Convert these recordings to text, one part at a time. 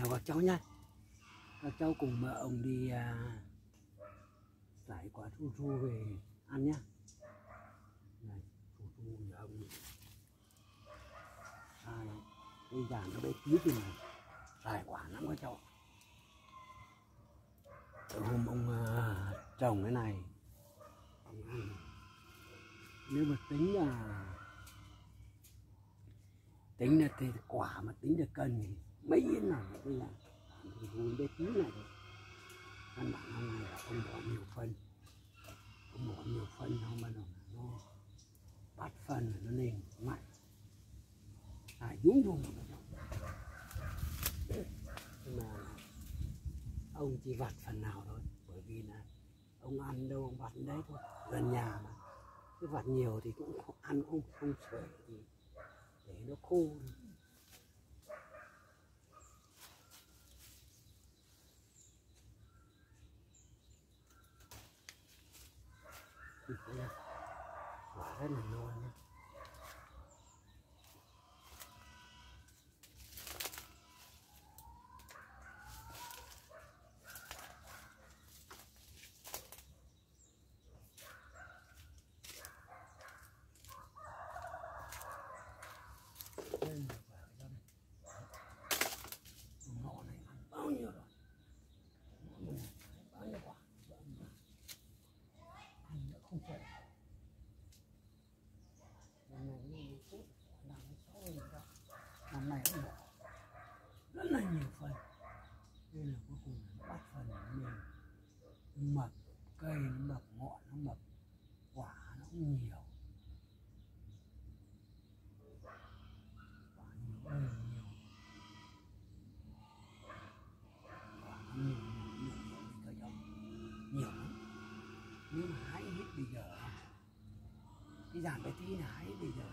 chào các cháu nhé. Các cháu cùng mẹ ông đi à, giải quả thu thu về ăn nhé. Này thu thu nhà ông à, bây giờ nó bé tí thì này. Giải quả lắm các cháu. Từ hôm ông à, trồng cái này. Ông ăn. Nếu mà tính là tính là thì quả mà tính được cân thì mấy cái nào bây giờ thì vui bé tí này thôi. Căn hôm nay là ông bỏ nhiều phân ông bỏ nhiều phân không mà đầu nó bắt phân là nó lên mạnh. À dũng dũng nhưng mà ông chỉ vặt phần nào thôi, bởi vì là ông ăn đâu ông vặt đấy thôi. Gần nhà mà. Cứ vặt nhiều thì cũng ăn, không không sửa thì để nó khô thôi. Thịt đây này, quả rất là ngon nhé Đây là quả cái đó này. Ngọ này ăn bao nhiêu rồi Ngọ này bao nhiêu quả ăn nữa không chạy năm nay nó tốt năm nay sáu mươi đó năm này cũng bỏ rất là nhiều phần. Đây là cuối cùng bắt phần mềm mập cây, nó mập ngọn, nó mập quả, nó cũng nhiều. Quả nhiều ơi là nhiều. Quả nó nhiều nhiều nhiều nhiều nhiều lắm. Nếu mà hái hết bây giờ, cái giảm cái tí là hái bây giờ.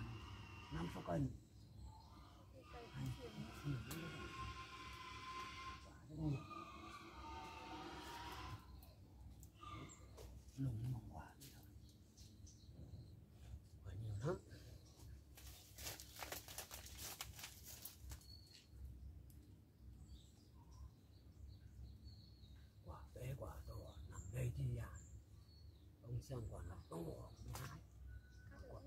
Năm sáu cân Hai, nhiều lắm đấy. quả rất nhiều lùng mà quả bây giờ quả nhiều lắm quả bé quả to nằm đây thì à ông xem quả nó to ông mới hái quả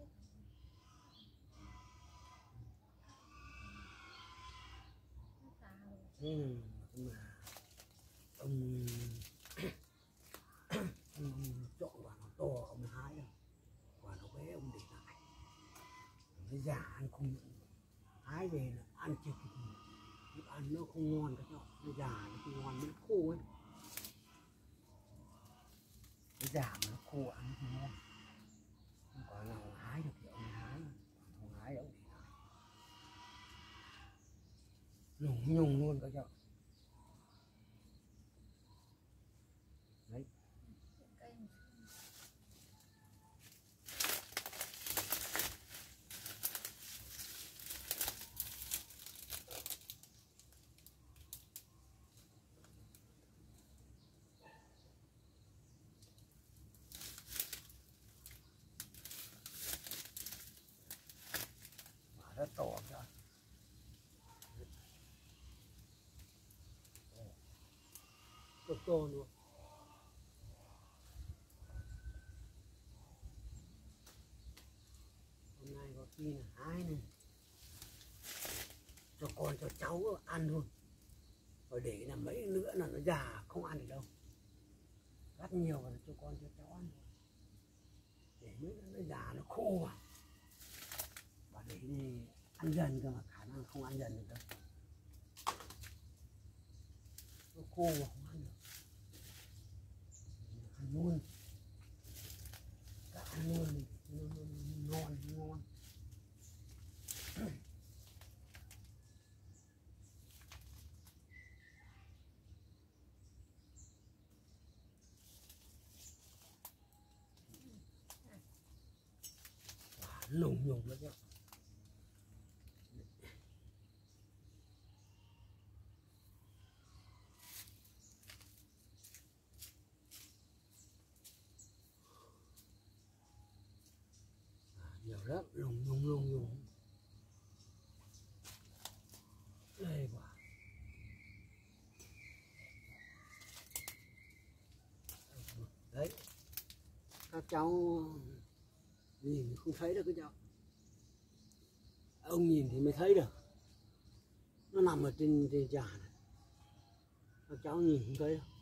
ừ nhưng mà ông ông chọn quả nó to ông hái quả nó bé ông để lại nó già ăn không hái về là ăn chưa kịp ăn nó không ngon các cháu nó già nó không ngon nó khô ấy cái già mà nó khô ăn không ngon. Nhưng nào hái được thì ông hái. Không hái đâu nhùng nhùng luôn các cháu đấy quả rất to cho cực to luôn hôm nay có khi là hái này. Cho con, cho cháu ăn thôi. Rồi để là mấy nữa là nó già, không ăn được đâu. Cắt nhiều là cho con, cho cháu ăn thôi. Để mấy nữa nó già, nó khô à. Và để đi ăn dần cơ mà, khả năng không ăn dần được đâu. Nó khô à không ăn được ăn luôn. Cả ăn luôn thì nó, nó, nó ngon nó ngon Quả lùng nhùng lắm nhá. rất lùng lùng lùng lùng đây quá đấy. Các cháu nhìn không thấy được các cháu. Ông nhìn thì mới thấy được. Nó nằm ở trên trên trà các cháu nhìn không thấy đâu.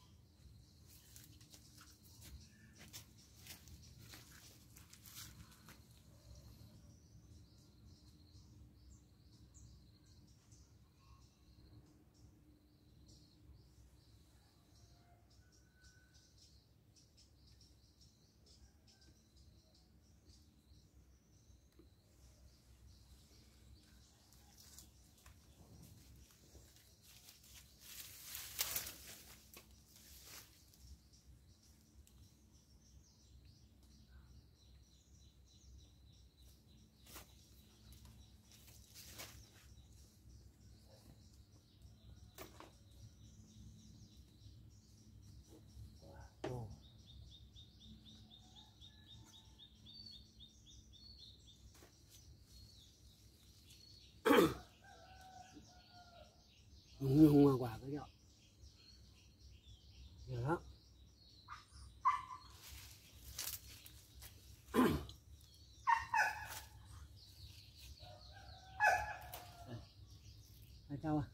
Anh cháu à?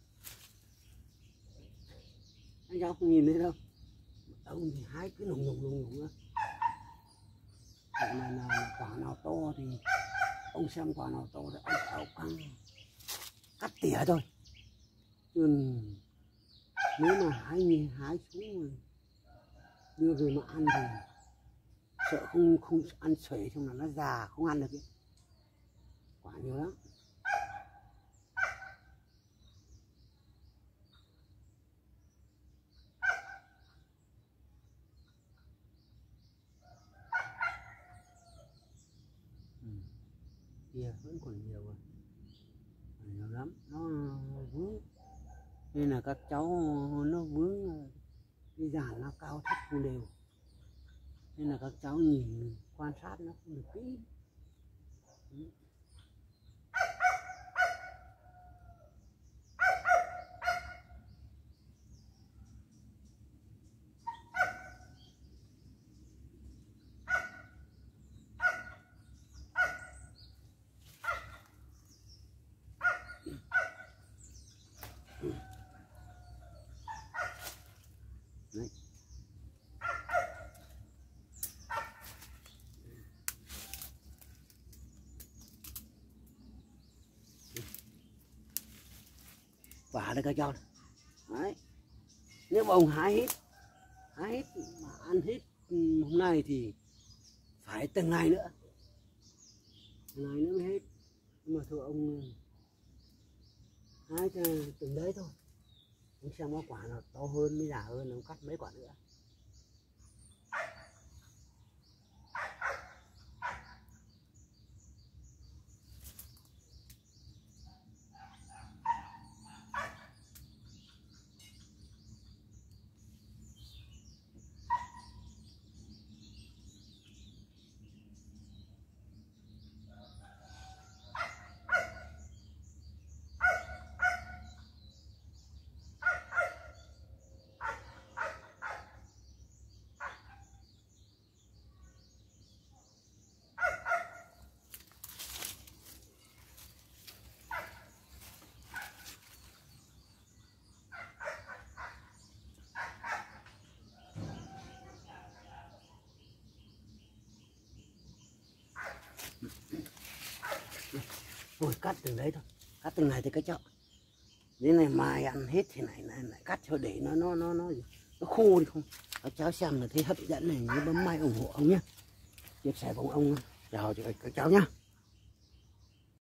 Anh cháu không nhìn thấy đâu. Ông thì hái cứ nùng nùng nùng nùng á. Còn mà, quả nào to thì ông xem quả nào to thì ông thảo căng cắt tỉa thôi. Chứ nếu mà hái nhìn hái xuống rồi đưa về mà ăn thì sợ không không ăn sẩy xong là nó già không ăn được ấy. quả nhiều lắm Ừ kia, vẫn còn nhiều à. rồi nhiều lắm, nó vướng. Nên là các cháu, nó vướng, cái giàn nó cao thấp không đều. Nên là các cháu nhìn, quan sát nó không được kỹ. Quả được các cháu đấy. Nếu mà ông hái hết hái hết mà ăn hết ừ, hôm nay thì phải từng ngày nữa. Từng ngày nữa mới hết. Nhưng mà thôi ông ừ, hái từng đấy thôi. Ông xem có quả nào to hơn, mới già hơn, ông cắt mấy quả nữa. Rồi cắt từng đấy thôi. Cắt từng này thì cái chợ. Thế này mai ăn hết thì này này, này cắt cho để nó nó nó nó nó khô đi không? Các cháu xem là thấy hấp dẫn này nhớ bấm like ủng hộ ông nhé. Chia sẻ cùng ông chào cho các cháu nhé.